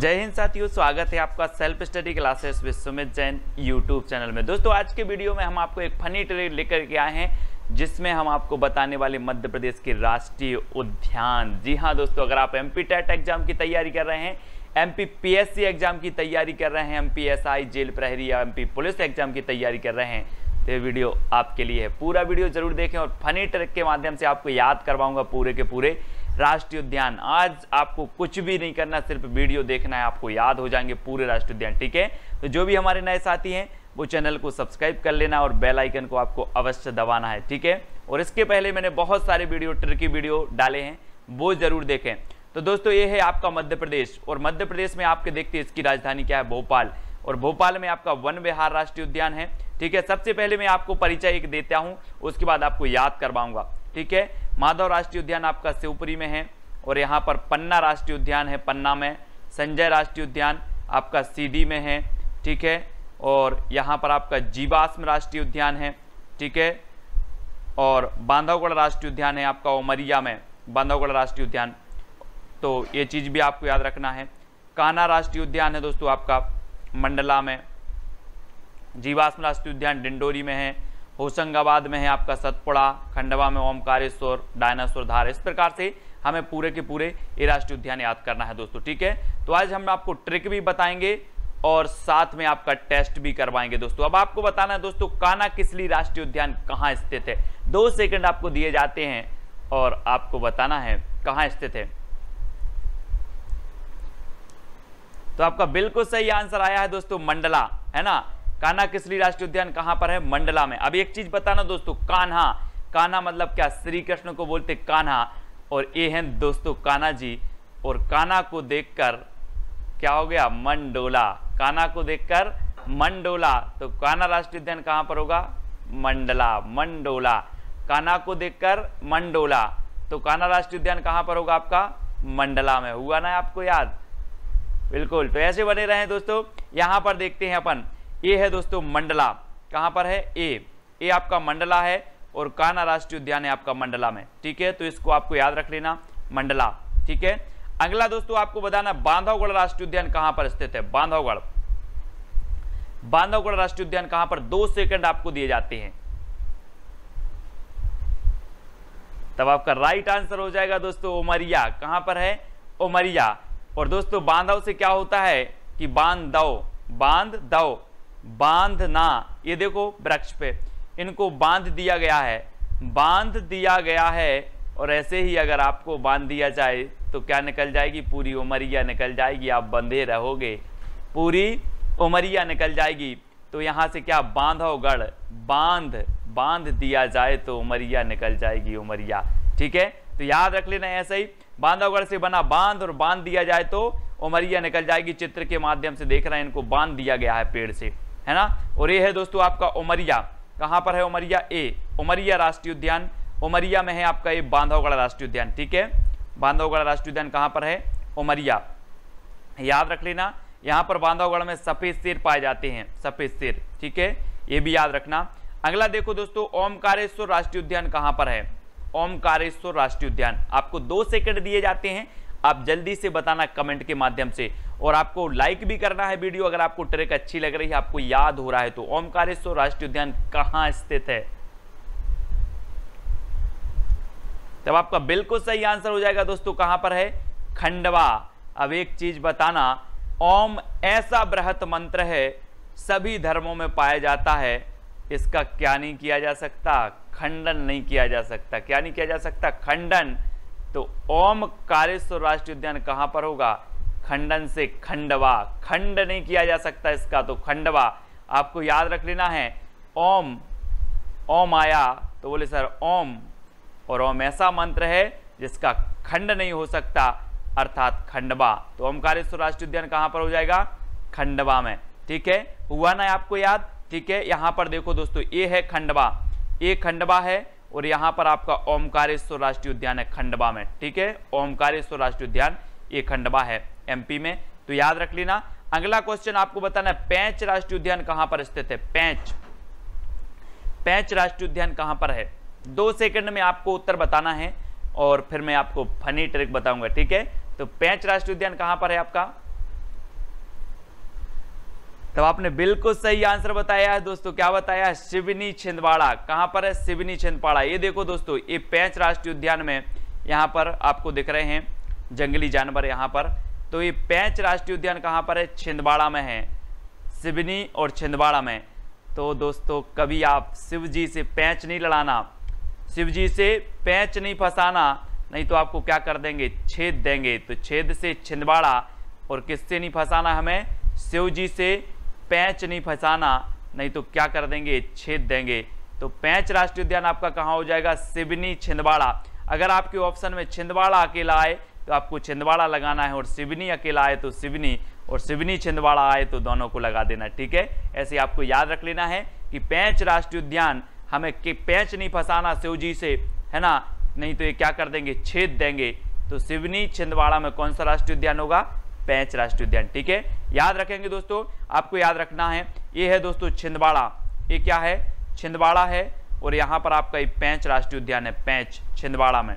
जय हिंद साथियों, स्वागत है आपका self study classes Vishwamit Jain YouTube channel में। दोस्तों, आज के वीडियो में हम आपको एक फनी ट्रेड लेकर के आए हैं, जिसमें हम आपको बताने वाले मध्य प्रदेश के राष्ट्रीय उद्यान। जी हाँ दोस्तों, अगर आप एम टेट एग्ज़ाम की तैयारी कर रहे हैं एम पी एग्ज़ाम की तैयारी कर रहे हैं एम जेल प्रहरी या MP पुलिस एग्ज़ाम की तैयारी कर रहे हैं तो ये वीडियो आपके लिए है। पूरा वीडियो ज़रूर देखें और फनी ट्रिक के माध्यम से आपको याद करवाऊँगा पूरे के पूरे। राष्ट्रीय उद्यान। आज आपको कुछ भी नहीं करना, सिर्फ़ वीडियो देखना है, आपको याद हो जाएँगे पूरे राष्ट्रीय उद्यान, ठीक है? तो जो भी हमारे नए साथी हैं, वो चैनल को सब्सक्राइब कर लेना और बेल आइकन को आपको अवश्य दबाना है, ठीक है? और इसके पहले मैंने बहुत सारे वीडियो, ट्रिकी वीडियो डाले हैं, वो ज़रूर देखें। तो दोस्तों, ये है आपका मध्य प्रदेश, और मध्य प्रदेश में आपके देखते हैं, इसकी राजधानी क्या है? भोपाल। और भोपाल में आपका वन विहार राष्ट्रीय उद्यान है, ठीक है? सबसे पहले मैं आपको परिचय एक देता हूँ, उसके बाद आपको याद करवाऊँगा, ठीक है? माधव राष्ट्रीय उद्यान आपका शिवपुरी में है और यहाँ पर पन्ना राष्ट्रीय उद्यान है, पन्ना में। संजय राष्ट्रीय उद्यान आपका सीधी में है, ठीक है? और यहाँ पर आपका जीवाश्म राष्ट्रीय उद्यान है, ठीक है? और बांधवगढ़ राष्ट्रीय उद्यान है आपका उमरिया में, बांधवगढ़ राष्ट्रीय उद्यान। तो ये चीज़ भी आपको याद रखना है। काना राष्ट्रीय उद्यान है दोस्तों आपका, मंडला में। जीवाश्म राष्ट्रीय उद्यान डिंडोरी में है होशंगाबाद में है आपका सतपुड़ा, खंडवा में ओमकारेश्वर, डायनासोर धार। इस प्रकार से हमें पूरे के पूरे ये राष्ट्रीय उद्यान याद करना है दोस्तों, ठीक है? तो आज हम आपको ट्रिक भी बताएँगे और साथ में आपका टेस्ट भी करवाएँगे दोस्तों। अब आपको बताना है दोस्तों, काना किसली राष्ट्रीय उद्यान कहाँ स्थित है? दो सेकंड आपको दिए जाते हैं और आपको बताना है कहाँ स्थित है। तो आपका बिल्कुल सही आंसर आया है दोस्तों, मंडला, है ना? कान्हा किसली राष्ट्रीय उद्यान कहाँ पर है? मंडला में। अब एक चीज़ बताना दोस्तों, कान्हा। कान्हा मतलब क्या? श्री कृष्ण को बोलते कान्हा। और ये हैं दोस्तों कान्हा जी। और कान्हा को देखकर क्या हो गया? मंडोला। कान्हा को देखकर मंडोला। तो कान्हा राष्ट्रीय उद्यान कहाँ पर होगा? मंडला। मंडोला। कान्हा को देखकर मंडोला। तो कान्हा राष्ट्रीय उद्यान कहाँ पर होगा आपका? मंडला में। हुआ ना आपको याद? बिल्कुल। तो ऐसे बने रहे दोस्तों। यहाँ पर देखते हैं अपन। ए है दोस्तों मंडला। कहाँ पर है? ए। ए आपका मंडला है और काना राष्ट्रीय उद्यान है आपका मंडला में। ठीक है? तो इसको आपको याद रख लेना, मंडला। ठीक है? अगला दोस्तों आपको बताना, बांधवगढ़ राष्ट्रीय उद्यान कहाँ पर स्थित है? बांधवगढ़। बांधवगढ़ राष्ट्रीय उद्यान कहाँ पर दो सेकंड आपको दिए जाते हैं। तब आपका राइट आंसर हो जाएगा दोस्तों, उमरिया। कहाँ पर है? उमरिया। और दोस्तों बांधव से क्या होता है कि बाँध दो बाँध दो बांधना ये देखो वृक्ष पे। इनको बाँध दिया गया है। बाँध दिया गया है और ऐसे ही अगर आपको बाँध दिया जाए तो क्या निकल जाएगी? पूरी उमरिया निकल जाएगी। आप बंधे रहोगे। पूरी उमरिया निकल जाएगी। तो यहाँ से क्या? बांधवगढ़ बाँध बाँध दिया जाए तो उमरिया निकल जाएगी उमरिया। ठीक है? तो याद रख लेना ऐसे ही। बांधवगढ़ से बना बाँध और बाँध दिया जाए तो उमरिया निकल जाएगी। चित्र के माध्यम से देख रहे हैं। इनको बाँध दिया गया है पेड़ से। है ना? और ये है दोस्तों आपका उमरिया। कहाँ पर है उमरिया? ए, उमरिया राष्ट्रीय उद्यान। उमरिया में है आपका ये बांधवगढ़ राष्ट्रीय उद्यान, ठीक है? बांधवगढ़ राष्ट्रीय उद्यान कहाँ पर है? उमरिया। याद रख लेना, यहाँ पर बांधवगढ़ में सफ़ेद शेर पाए जाते हैं, सफ़ेद शेर, ठीक है? ये भी याद रखना। अगला देखो दोस्तों, ओमकारेश्वर राष्ट्रीय उद्यान कहाँ पर है? ओमकारेश्वर राष्ट्रीय उद्यान। आपको दो सेकंड दिए जाते हैं आप जल्दी से बताना कमेंट के माध्यम से। और आपको लाइक भी करना है वीडियो, अगर आपको ट्रेक अच्छी लग रही है, आपको याद हो रहा है तो ओमकारेश्वर राष्ट्रीय उद्यान कहाँ स्थित है? तब आपका बिल्कुल सही आंसर हो जाएगा दोस्तों, कहाँ पर है? खंडवा। अब एक चीज़ बताना, ओम ऐसा बृहत मंत्र है, सभी धर्मों में पाया जाता है, इसका क्या नहीं किया जा सकता? खंडन नहीं किया जा सकता। क्या नहीं किया जा सकता? खंडन। तो ओम कारेश्वर राष्ट्रीय उद्यान कहाँ पर होगा? खंडन से खंडवा। खंड नहीं किया जा सकता इसका तो खंडवा। आपको याद रख लेना है, ओम ओम आया तो बोले, सर, ओम। और ओम ऐसा मंत्र है जिसका खंड नहीं हो सकता, अर्थात खंडवा। तो ओमकारेश्वर राष्ट्रीय उद्यान कहाँ पर हो जाएगा? खंडवा में। ठीक है? हुआ ना आपको याद? ठीक है? यहाँ पर देखो दोस्तों, ये है खंडवा। ये खंडवा है और यहाँ पर आपका ओमकारेश्वर राष्ट्रीय उद्यान है खंडवा में, ठीक है? ओमकारेश्वर राष्ट्रीय उद्यान, ये खंडवा है एमपी में। तो याद रख लेना, अगला क्वेश्चन आपको बताना है, पैंच राष्ट्रीय उद्यान कहाँ पर स्थित है? पैंच। पैंच राष्ट्रीय उद्यान कहाँ पर है? दो सेकंड में आपको उत्तर बताना है, और फिर मैं आपको फनी ट्रिक बताऊँगा, ठीक है? तो पैंच राष्ट्रीय उद्यान कहाँ पर है आपका? तो आपने बिल्कुल सही आंसर बताया है दोस्तों, क्या बताया है? शिवनी छिंदवाड़ा। कहाँ पर है? शिवनी छिंदवाड़ा। ये देखो दोस्तों, ये पैंच राष्ट्रीय उद्यान में यहाँ पर आपको दिख रहे हैं, जंगली जानवर यहाँ पर। तो ये पैंच राष्ट्रीय उद्यान कहाँ पर है? छिंदवाड़ा में है, सिवनी और छिंदवाड़ा में। तो दोस्तों, कभी आप शिव जी से पैंच नहीं लड़ाना शिव जी से पैंच नहीं फंसाना, नहीं तो आपको क्या कर देंगे? छेद देंगे। तो छेद से छिंदवाड़ा, और किससे नहीं फंसाना हमें? शिव जी से पैंच नहीं फंसाना, नहीं तो क्या कर देंगे? छेद देंगे। तो पैंच राष्ट्रीय उद्यान आपका कहाँ हो जाएगा? सिवनी छिंदवाड़ा। अगर आपके ऑप्शन में छिंदवाड़ा अकेला आए तो आपको छिंदवाड़ा लगाना है और सिवनी अकेला आए तो सिवनी, और सिवनी छिंदवाड़ा आए तो दोनों को लगा देना, ठीक है? ऐसे आपको याद रख लेना है कि पैंच राष्ट्रीय उद्यान हमें कि पैंच नहीं फंसाना शिवजी से, है ना? नहीं तो ये क्या कर देंगे? छेद देंगे। तो सिवनी छिंदवाड़ा में कौन सा राष्ट्रीय उद्यान होगा? पैंच राष्ट्रीय उद्यान, ठीक है? याद रखेंगे दोस्तों, आपको याद रखना है, ये है दोस्तों छिंदवाड़ा। ये क्या है? छिंदवाड़ा है, और यहाँ पर आपका पैंच राष्ट्रीय उद्यान है, पैंच, छिंदवाड़ा में।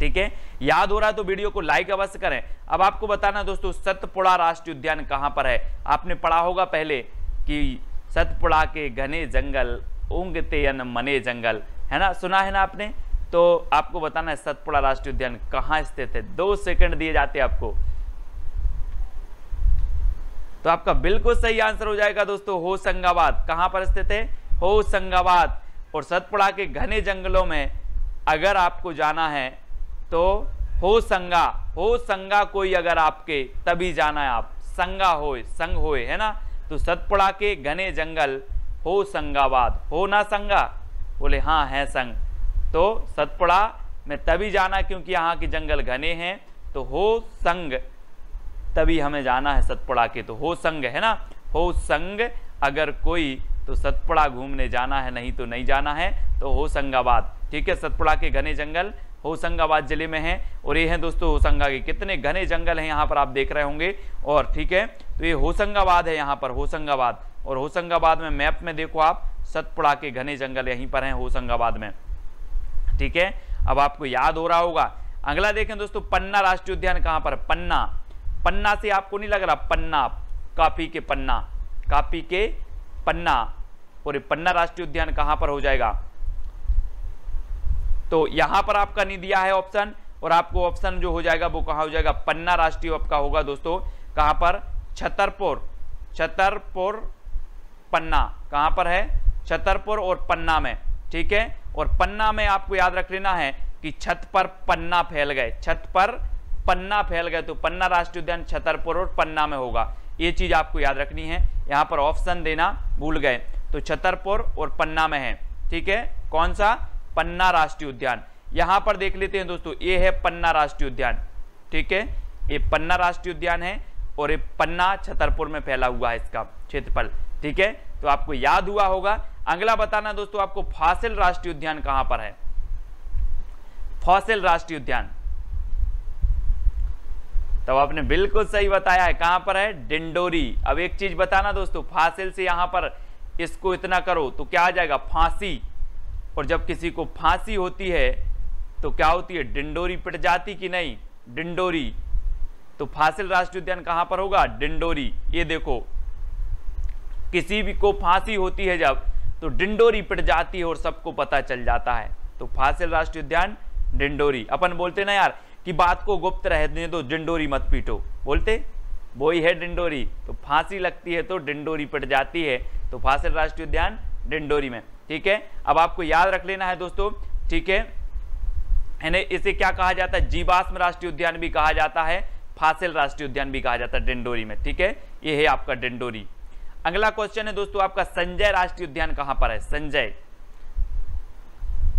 ठीक है? याद हो रहा है तो वीडियो को लाइक अवश्य करें। अब आपको बताना दोस्तों, सतपुड़ा राष्ट्रीय उद्यान कहाँ पर है? आपने पढ़ा होगा पहले कि सतपुड़ा के घने जंगल उंगते मने जंगल, है ना? सुना है ना आपने? तो आपको बताना है सतपुड़ा राष्ट्रीय उद्यान कहाँ स्थित है? दो सेकंड दिए जाते हैं आपको। तो आपका बिल्कुल सही आंसर हो जाएगा दोस्तों, होशंगाबाद। कहाँ पर स्थित है? होशंगाबाद। और सतपुड़ा के घने जंगलों में अगर आपको जाना है तो हो संगा हो संगा कोई अगर आपके, तभी जाना है आप। संगा होए, संग होए, है ना? तो सतपुड़ा के घने जंगल हो संगाबाद हो ना संगा? बोले हाँ है संग। तो सतपुड़ा में तभी जाना, क्योंकि यहाँ के जंगल घने हैं। तो हो संग तभी हमें जाना है सतपुड़ा के। तो हो संग है ना? हो संग अगर कोई तो सतपुड़ा घूमने जाना है, नहीं तो नहीं जाना है। तो हो संगाबाद। ठीक है, सतपुड़ा के घने जंगल। होशंगाबाद ज़िले में है। और ये हैं दोस्तों होशंगा के। कितने घने जंगल हैं यहाँ पर आप देख रहे होंगे। और ठीक है तो ये होशंगाबाद है यहाँ पर होशंगाबाद और होशंगाबाद में मैप में देखो आप, सतपुड़ा के घने जंगल यहीं पर हैं होशंगाबाद में। ठीक है, अब आपको याद हो रहा होगा। अगला देखें दोस्तों, पन्ना राष्ट्रीय उद्यान कहाँ पर पन्ना। पन्ना से आपको नहीं लग रहा, पन्ना कापी के पन्ना कापी के पन्ना। और पन्ना राष्ट्रीय उद्यान कहाँ पर हो जाएगा? तो यहाँ पर आपका नहीं दिया है ऑप्शन, और आपको ऑप्शन जो हो जाएगा, वो कहा हो जाएगा? पन्ना राष्ट्रीय आपका होगा दोस्तों, कहाँ पर? छतरपुर छतरपुर पन्ना। कहाँ पर है? छतरपुर और पन्ना में, ठीक है? और पन्ना में आपको याद रख लेना है कि छत पर पन्ना फैल गए, छत पर पन्ना फैल गए तो पन्ना राष्ट्रीय उद्यान छतरपुर और पन्ना में होगा। ये चीज़ आपको याद रखनी है। यहाँ पर ऑप्शन देना भूल गए। तो छतरपुर और पन्ना में है। ठीक है? कौन सा? पन्ना राष्ट्रीय उद्यान। यहाँ पर देख लेते हैं दोस्तों, ये है पन्ना राष्ट्रीय उद्यान। ठीक है? ये पन्ना राष्ट्रीय उद्यान है और ये पन्ना छतरपुर में फैला हुआ है इसका क्षेत्रफल। ठीक है? तो आपको याद हुआ होगा। अगला बताना दोस्तों, आपको फासिल राष्ट्रीय उद्यान कहाँ पर है? फॉसिल राष्ट्रीय उद्यान। तो आपने बिल्कुल सही बताया है, कहाँ पर है? डिंडोरी। अब एक चीज़ बताना दोस्तों फासिल से यहाँ पर इसको इतना करो तो क्या आ जाएगा? फांसी। और जब किसी को फांसी होती है तो क्या होती है? डिंडोरी पिट जाती कि नहीं? डिंडोरी। तो फासिल राष्ट्रीय उद्यान कहाँ पर होगा? डिंडोरी। ये देखो, किसी भी को फांसी होती है जब तो डिंडोरी पिट जाती है और सबको पता चल जाता है। तो फासिल राष्ट्रीय उद्यान, डिंडोरी। अपन बोलते ना यार कि बात को गुप्त रहने दो, डिंडोरी मत पीटो। बोलते वो ही है डिंडोरी तो फांसी लगती है तो डिंडोरी पिट जाती है। तो फासिल राष्ट्रीय उद्यान डिंडोरी में। ठीक है? अब आपको याद रख लेना है दोस्तों, ठीक है? यानी इसे क्या कहा जाता है? जीवाश्म राष्ट्रीय उद्यान भी कहा जाता है फासिल राष्ट्रीय उद्यान भी कहा जाता है डिंडोरी में। ठीक है? ये है आपका डिंडोरी। अगला क्वेश्चन है दोस्तों, आपका संजय राष्ट्रीय उद्यान कहाँ पर है? संजय।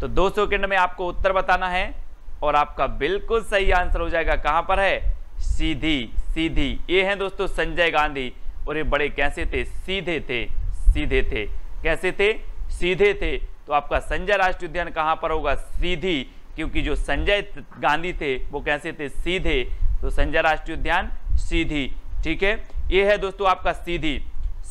तो दो सेकंड में आपको उत्तर बताना है। और आपका बिल्कुल सही आंसर हो जाएगा। कहाँ पर है? सीधी सीधी। ये है दोस्तों संजय गांधी और ये बड़े कैसे थे? सीधे थे सीधे थे। कैसे थे? सीधे थे। तो आपका संजय राष्ट्रीय उद्यान कहाँ पर होगा? सीधी, क्योंकि जो संजय गांधी थे, वो कैसे थे? सीधे। तो संजय राष्ट्रीय उद्यान, सीधी। ठीक है? ये है दोस्तों आपका सीधी।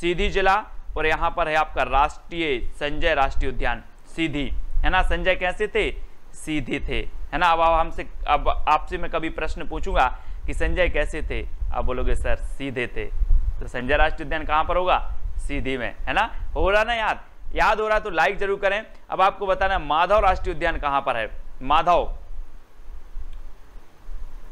सीधी जिला और यहाँ पर है आपका राष्ट्रीय, संजय राष्ट्रीय उद्यान। सीधी। है ना? संजय कैसे थे? सीधे थे। है ना? अब हमसे, अब आपसे मैं कभी प्रश्न पूछूँगा कि संजय कैसे थे? आप बोलोगे, सर, सीधे थे। तो संजय राष्ट्रीय उद्यान कहाँ पर होगा? सीधी में, है ना? हो रहा ना याद? याद हो रहा तो लाइक ज़रूर करें। अब आपको बताना माधव राष्ट्रीय उद्यान कहाँ पर है? माधव।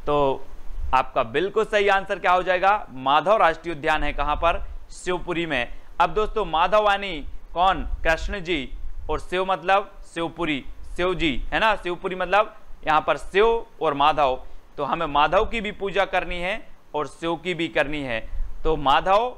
तो आपका बिल्कुल सही आंसर क्या हो जाएगा? माधव राष्ट्रीय उद्यान है कहाँ पर? शिवपुरी में। अब दोस्तों माधव यानी कौन? कृष्ण जी और शिव मतलब शिवपुरी। शिव जी, है ना? शिवपुरी मतलब यहाँ पर शिव और माधव तो हमें माधव की भी पूजा करनी है और शिव की भी करनी है। तो माधव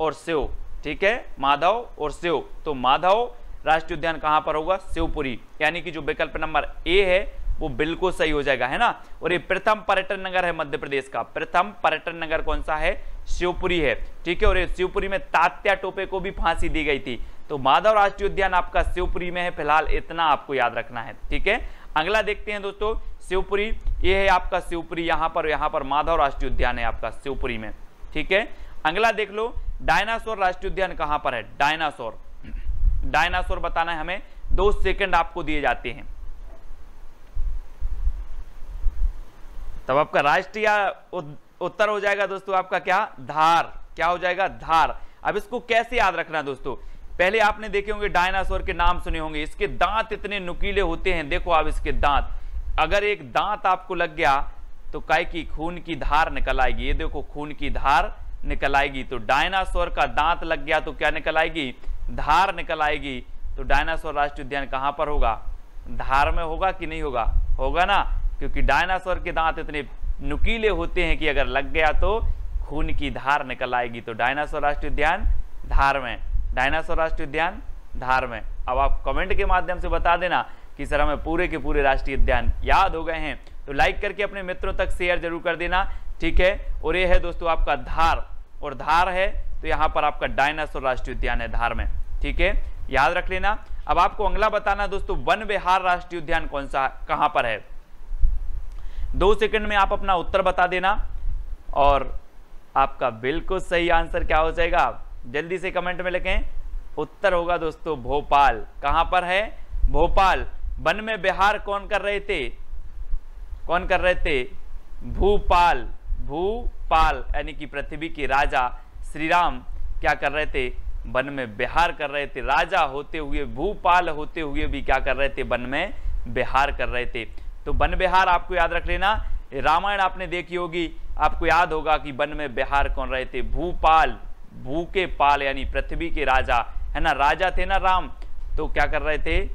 और शिव, ठीक है? माधव और शिव तो माधव राष्ट्रीय उद्यान कहाँ पर होगा? शिवपुरी। यानी कि जो विकल्प नंबर ए है, वो बिल्कुल सही हो जाएगा, है ना? और ये प्रथम पर्यटन नगर है मध्य प्रदेश का। प्रथम पर्यटन नगर कौन सा है? शिवपुरी है, ठीक है? और ये शिवपुरी में तात्या टोपे को भी फांसी दी गई थी। तो माधव राष्ट्रीय उद्यान आपका शिवपुरी में है, फ़िलहाल इतना आपको याद रखना है, ठीक है? अगला देखते हैं दोस्तों, शिवपुरी। ये है आपका शिवपुरी, यहाँ पर यहाँ पर माधव राष्ट्रीय उद्यान है आपका शिवपुरी में। ठीक है? अगला देख लो, डायनासोर राष्ट्रीय उद्यान कहाँ पर है? डायनासोर। डायनासोर बताना है हमें, दो सेकंड आपको दिए जाते हैं। तब आपका राष्ट्रीय उत्तर हो जाएगा दोस्तों आपका क्या? धार। क्या हो जाएगा? धार। अब इसको कैसे याद रखना दोस्तों? पहले आपने देखे होंगे डायनासोर के नाम सुने होंगे। इसके दांत इतने नुकीले होते हैं। देखो आप इसके दांत। अगर एक दांत आपको लग गया तो काय की? खून की धार निकल आएगी। ये देखो, खून की धार निकल आएगी। तो डायनासोर का दांत लग गया तो क्या निकल आएगी? धार निकल आएगी। तो डायनासोर राष्ट्रीय उद्यान कहाँ पर होगा? धार में होगा कि नहीं होगा? होगा ना? क्योंकि डायनासोर के दांत इतने नुकीले होते हैं कि अगर लग गया तो खून की धार निकल आएगी। तो डायनासोर राष्ट्रीय उद्यान धार में। डायनासोर राष्ट्रीय उद्यान धार में। अब आप कमेंट के माध्यम से बता देना कि सर हमें पूरे के पूरे राष्ट्रीय उद्यान याद हो गए हैं। तो लाइक करके अपने मित्रों तक शेयर ज़रूर कर देना, ठीक है? और ये है दोस्तों आपका धार, और धार है तो यहाँ पर आपका डायनासोर राष्ट्रीय उद्यान है धार में, ठीक है? याद रख लेना। अब आपको अगला बताना दोस्तों, वन विहार राष्ट्रीय उद्यान कौन सा, कहाँ पर है? दो सेकंड में आप अपना उत्तर बता देना, और आपका बिल्कुल सही आंसर क्या हो जाएगा? जल्दी से कमेंट में लिखें। उत्तर होगा दोस्तों, भोपाल। कहाँ पर है? भोपाल। वन में बिहार कौन कर रहे थे? कौन कर रहे थे? भूपाल। भूपाल, यानी कि पृथ्वी के राजा श्री राम क्या कर रहे थे? वन में बिहार कर रहे थे। राजा होते हुए, भूपाल होते हुए भी क्या कर रहे थे? वन में बिहार कर रहे थे। तो वन बिहार आपको याद रख लेना। रामायण आपने देखी होगी। आपको याद होगा कि वन में बिहार कौन रहे थे? भूपाल। भू के पाल यानी पृथ्वी के राजा, है ना? राजा थे ना राम। तो क्या कर रहे थे?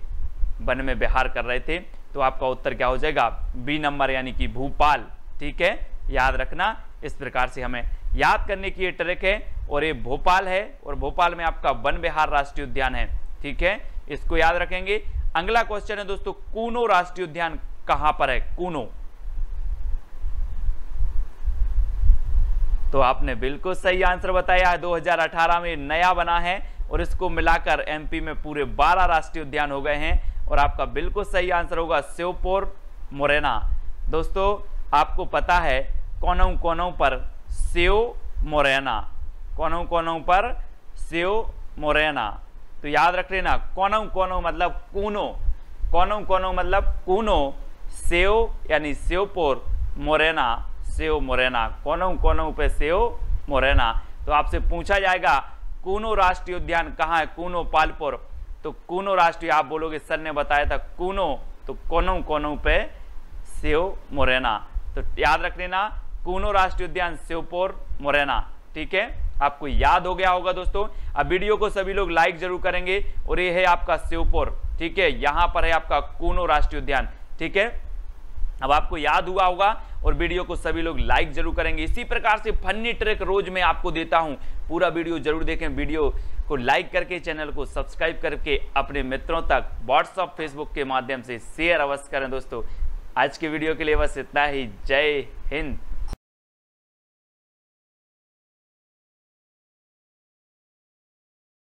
वन में बिहार कर रहे थे। तो आपका उत्तर क्या हो जाएगा? बी नंबर यानी कि भूपाल। ठीक है? याद रखना, इस प्रकार से हमें याद करने की ये ट्रिक है। और ये भोपाल है, और भोपाल में आपका वन बिहार राष्ट्रीय उद्यान है। ठीक है? इसको याद रखेंगे। अगला क्वेश्चन है दोस्तों, कूनो राष्ट्रीय उद्यान कहाँ पर है? कूनो। तो आपने बिल्कुल सही आंसर बताया है। 2018 में नया बना है और इसको मिलाकर एमपी में पूरे 12 राष्ट्रीय उद्यान हो गए हैं और आपका बिल्कुल सही आंसर होगा शिवपुर मुरैना। दोस्तों, आपको पता है कोनों कोनों पर सेव मोरैना? कोनों कोनों पर सेव मोरैना? तो याद रख लेना, कोनों कोनों मतलब कूनो। कोनों कोनों मतलब कूनो? सेव यानी सेवपुर मोरैना। सेव मोरेना। कोनों कोनों पे सेव मोरैना? तो आपसे पूछा जाएगा, कूनो राष्ट्रीय उद्यान कहाँ है? कूनो पालपुर। तो कूनो राष्ट्रीय, आप बोलोगे, सर ने बताया था, कूनो। तो कोनों कोनों पे सेव मोरैना? तो याद रख लेना कूनो राष्ट्रीय उद्यान शिवपुर मुरैना, ठीक है? आपको याद हो गया होगा दोस्तों। अब वीडियो को सभी लोग लाइक ज़रूर करेंगे, और ये है आपका शिवपुर ठीक है? यहाँ पर है आपका कूनो राष्ट्रीय उद्यान, ठीक है? अब आपको याद हुआ होगा और वीडियो को सभी लोग लाइक ज़रूर करेंगे। इसी प्रकार से फनी ट्रिक रोज मैं आपको देता हूँ। पूरा वीडियो ज़रूर देखें। वीडियो को लाइक करके, चैनल को सब्सक्राइब करके अपने मित्रों तक व्हाट्सअप फेसबुक के माध्यम से शेयर अवश्य करें दोस्तों। आज के वीडियो के लिए बस इतना ही। जय हिंद।